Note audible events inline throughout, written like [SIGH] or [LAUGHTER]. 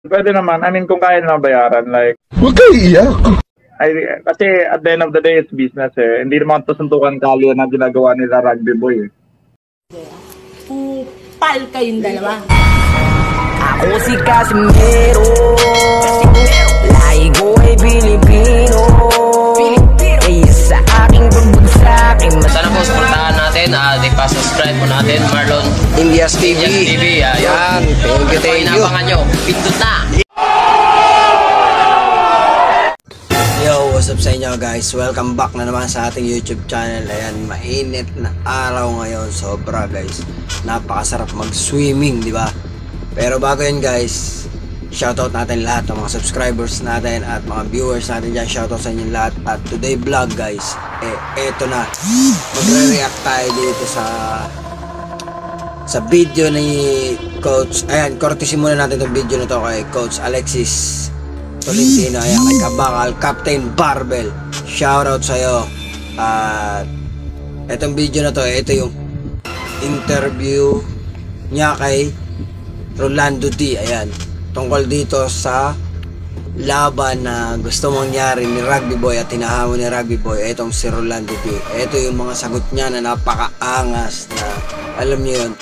Pwede naman. I mean, kung kaya na bayaran, like, Huwag kayo iiyak. I, kasi at the end of the day, it's business eh. Hindi naman ito suntukan kalye na ginagawa nila rugby boy eh. Pupal kayong dalawa. Ako si Casimero Lahi ko ipa-subscribe po natin Marlon Indias TV. Yes TV. ah, yun. Yan. Thank you, Ano thank you. inaabangan nyo? Pindot na! Yo, what's up sa inyo guys? Welcome back na naman sa ating YouTube channel. Ayan, mainit na araw ngayon. Sobra guys. Napakasarap mag-swimming, di ba? Pero bago yun guys, shoutout natin lahat ng mga subscribers natin at mga viewers natin dyan. Shoutout sa inyo lahat. At today vlog guys, eh, eto na. Magre-react tayo dito sa sa video ni Coach, ayan, courtesy muna natin itong video na to kay Coach Alexis Tolentino, ayan, kay Kabakal, Captain Barbell, shoutout sa'yo. At itong video na to, ito yung interview niya kay Rolando D, ayan, tungkol dito sa laban na gusto mangyari ni Rugby Boy at hinahamon ni Rugby Boy, itong si Rolando D. Ito yung mga sagot niya na napakaangas na alam niyo yun,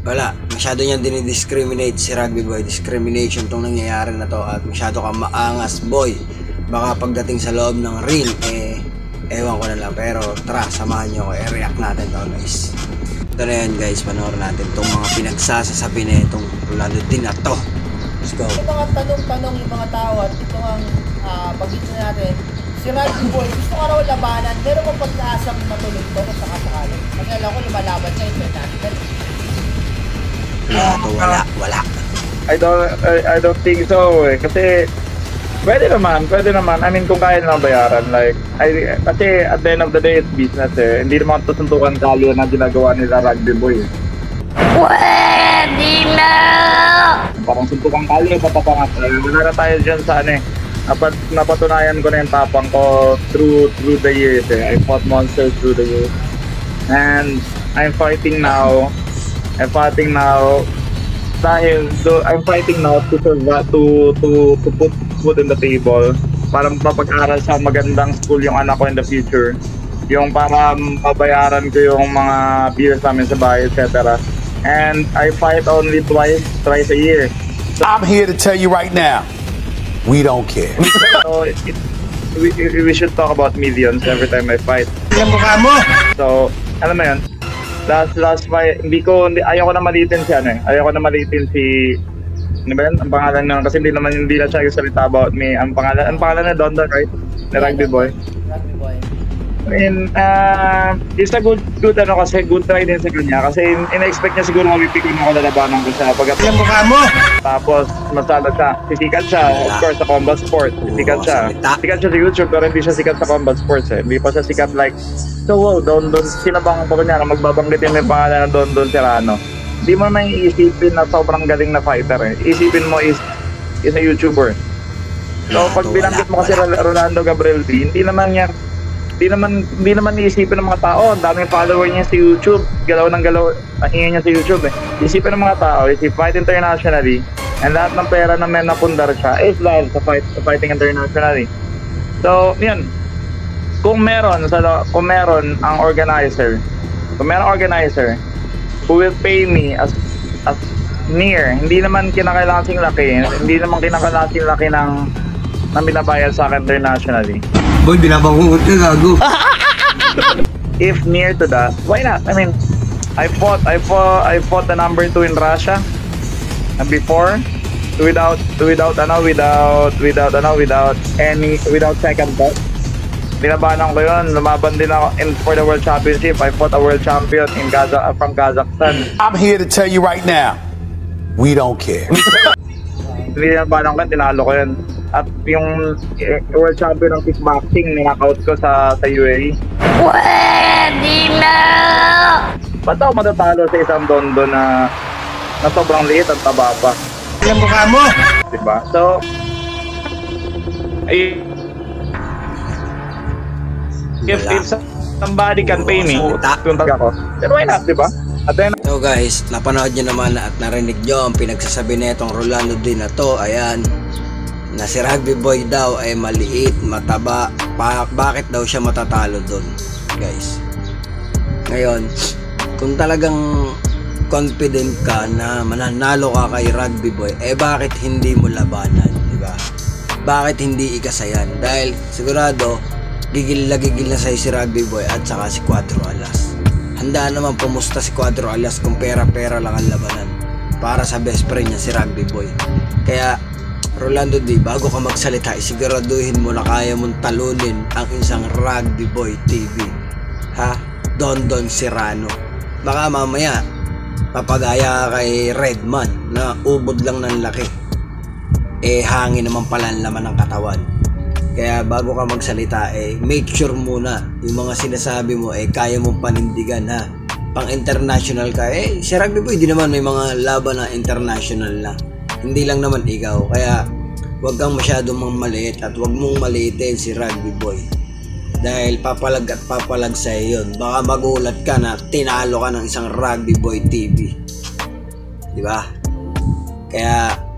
wala, masyado niyang dinidiscriminate si Rugby Boy. Discrimination tong nangyayari na to at masyado kang maangas, boy. Baka pagdating sa loob ng ring, eh, ewan ko na lang. Pero tara, samahan niyo ako. I-react natin to, guys. Ito na yan, guys. Panoorin natin itong mga pinagsasasabi na itong Rolando din na to. Let's go. Yung mga tanong-tanong yung mga tao at ito ang uh, bagito natin. Si Randy Boy, gusto ka raw labanan, meron mo pagkaasang matuloy to kung sakasakali. Kasi alam ko lumalaban siya international. Wala to, wala, wala. I don't, I, I don't think so eh. Kasi, pwede naman, pwede naman. I mean, kung kaya na bayaran, like, I, kasi at the end of the day, it's business eh. Hindi naman ito suntukan kalye na ginagawa nila rugby boy eh. Pwede na Parang suntukan kalye, patapangat. Eh, wala na tayo dyan sa ano eh. Napat, napatunayan ko na yung tapang ko through through the years eh. I fought monsters through the years. And I'm fighting now. I'm fighting now dahil do, I'm fighting now to survive, to to to put food in the table para mapag-aral sa magandang school yung anak ko in the future. Yung para mabayaran ko yung mga bills namin sa bahay, etc. And I fight only twice, twice a year. I'm here to tell you right now, we don't care. [LAUGHS] So it, it, we, we should talk about millions every time I fight. Yung mukha mo! So, alam mo yun, last last fight, hindi ko, hindi, ayoko na malitin si ano eh. Ayoko na malitin si, ano ba yun? Ang pangalan na, kasi hindi naman, hindi na siya salita about me. Ang pangalan, ang pangalan na Don Don, right? Na rugby boy. Rugby Boy. Mean, uh, it's a good, good ano kasi, good try din sa kanya. Kasi in, in-expect niya siguro mapipikon ako lalabanan ko siya. Pagkat, Yung mukha mo! tapos, masala siya. Sisikat siya, of course, sa combat sports. Sisikat siya. salita. Sikat siya sa YouTube, pero hindi siya sikat sa combat sports eh. Hindi pa siya sikat like, so wow, Don Don, sino bang pa kunya magbabanggit yung may pangalan na Don Don Serrano. Hindi mo naman iisipin na sobrang galing na fighter eh. Isipin mo is, is a YouTuber. So, pag binanggit mo kasi. Rolando Gabriel D, hindi naman niya hindi naman hindi naman iisipin ng mga tao, ang daming follower niya sa YouTube, galaw ng galaw, ang niya sa YouTube eh. Isipin ng mga tao, is he fight internationally, and lahat ng pera na may napundar siya is dahil sa, fight, sa fighting internationally. So, yun. Kung meron, sa, kung meron ang organizer, kung meron organizer who will pay me as as near, hindi naman kinakailangan sing laki, hindi naman kinakailangan sing laki ng na binabayad sa akin internationally. Boy, binabangungot ka, gago. [LAUGHS] if near to that, why not? I mean, I fought, I fought, I fought the number two in Russia, and before, without, without, ano, without, without, ano, without any, without second thought. Binabanan ko yun. Lumaban din ako in, for the World Championship. I fought a World Champion in Gaza, uh, from Kazakhstan. I'm here to tell you right now, we don't care. [LAUGHS] Hindi na ko yun, tinalo ko yun. At yung eh, World Champion ng kickboxing, ninakaut ko sa, sa UAE. Pwede na Ba't ako matatalo sa isang dondo na na sobrang liit at taba pa? Yung mukha mo! Diba? So, ay, if, if somebody can pay me, tag ako, then why not, diba? At then, Guys, napanood nyo naman at narinig nyo ang pinagsasabi netong Rolando din na to. Ayan, na si Rugby Boy daw ay maliit, mataba. Pa- bakit daw siya matatalo doon, guys? Ngayon, kung talagang confident ka na mananalo ka kay Rugby Boy, eh bakit hindi mo labanan, di ba? Bakit hindi ikasayan? Dahil sigurado, gigil na gigil na sa'yo si Rugby Boy at saka si Quattro Alas. Handa naman pumusta si Quattro Alas kung pera-pera lang ang labanan para sa best friend niya si Rugby Boy. Kaya, Rolando D, bago ka magsalita, isiguraduhin mo na kaya mong talunin ang isang Rugby Boy TV. Ha? Don Don Serrano. Baka mamaya, papagaya ka kay Redman na ubod lang ng laki. Eh, hangin naman pala ang laman ng katawan. Kaya bago ka magsalita, eh, make sure muna yung mga sinasabi mo, eh, kaya mong panindigan, ha? Pang international ka, eh, si Rugby Boy, di naman may mga laban na international na. Hindi lang naman ikaw. Kaya, huwag kang masyadong mamaliit at huwag mong maliitin si Rugby Boy. Dahil papalag at papalag sa yun. Baka magulat ka na tinalo ka ng isang Rugby Boy TV. Di ba? Kaya,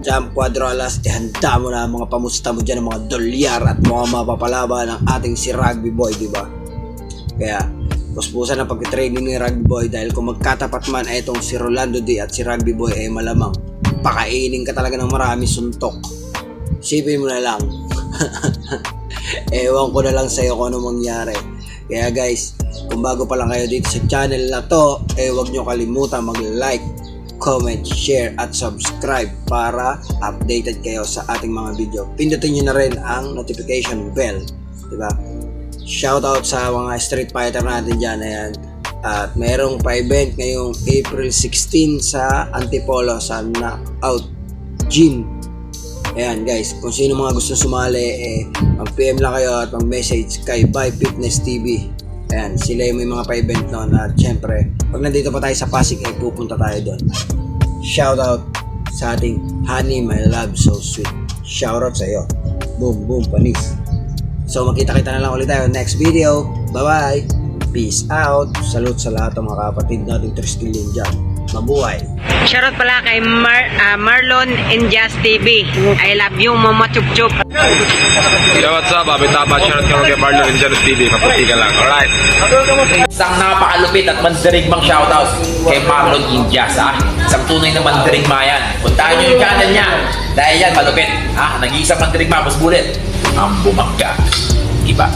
Jump Quadro Alas, ihanda mo na mga pamusta mo dyan, ang mga dolyar at mga mapapalaban ng ating si Rugby Boy, di ba? Kaya, puspusan ang pag-training ni Rugby Boy dahil kung magkatapat man ay itong si Rolando D at si Rugby Boy ay malamang pakainin ka talaga ng marami suntok. Isipin mo na lang. [LAUGHS] Ewan ko na lang sa'yo kung ano mangyari. Kaya guys, kung bago pa lang kayo dito sa channel na to, eh huwag nyo kalimutan mag-like, comment, share at subscribe para updated kayo sa ating mga video. Pindutin nyo na rin ang notification bell. Diba? Shoutout sa mga street fighter natin dyan. Ayan. At merong pa-event ngayong April 16 sa Antipolo sa Knockout Gym. Ayan guys, kung sino mga gusto sumali, eh, mag-PM lang kayo at mag-message kay By Fitness TV. Ayan, sila yung may mga pa-event noon at syempre, pag nandito pa tayo sa Pasig, eh, pupunta tayo doon. Shoutout sa ating Honey My Love So Sweet. Shoutout sa iyo. Boom, boom, panis. So magkita-kita na lang ulit tayo next video. Bye-bye! Peace out! Salute sa lahat ng mga kapatid nating Tristillion dyan. Mabuhay! Shoutout pala kay Mar ah, Marlon and Jazz TV. I love you, Mama Chup Chup. Yo, what's up? Abi Tapa, shoutout ka kay Marlon and Janus TV. Maputi ka lang. Alright. Isang napakalupit at mandirigmang shoutout kay Marlon Indias, ha? Isang tunay na mandirigma yan. Puntahan nyo yung channel niya. Dahil yan, malupit. Ha? Nag-iisang mandirigma, mas bulit. Ang bumangga. Iba.